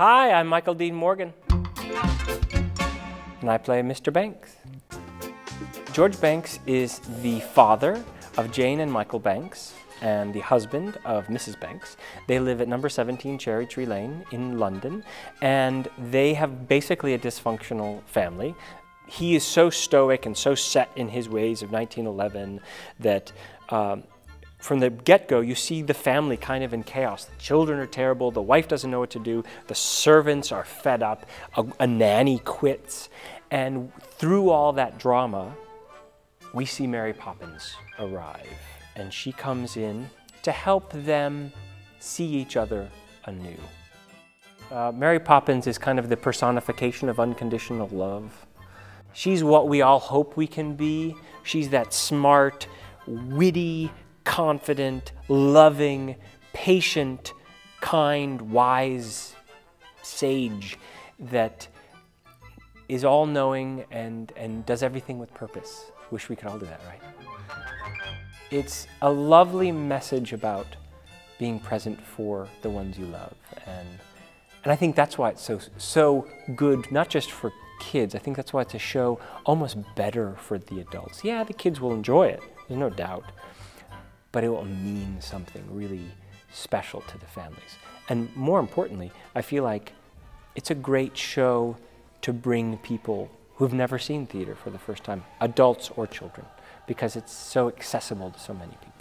Hi, I'm Michael Dean Morgan. And I play Mr. Banks. George Banks is the father of Jane and Michael Banks and the husband of Mrs. Banks. They live at number 17 Cherry Tree Lane in London, and they have basically a dysfunctional family. He is so stoic and so set in his ways of 1911 that um, from the get-go, you see the family kind of in chaos. The children are terrible, the wife doesn't know what to do, the servants are fed up, a, a nanny quits. And through all that drama, we see Mary Poppins arrive. And she comes in to help them see each other anew. Uh, Mary Poppins is kind of the personification of unconditional love. She's what we all hope we can be. She's that smart, witty, confident, loving, patient, kind, wise sage that is all knowing and, and does everything with purpose. Wish we could all do that, right? It's a lovely message about being present for the ones you love. And, and I think that's why it's so, so good, not just for kids, I think that's why it's a show almost better for the adults. Yeah, the kids will enjoy it, there's no doubt but it will mean something really special to the families. And more importantly, I feel like it's a great show to bring people who've never seen theater for the first time, adults or children, because it's so accessible to so many people.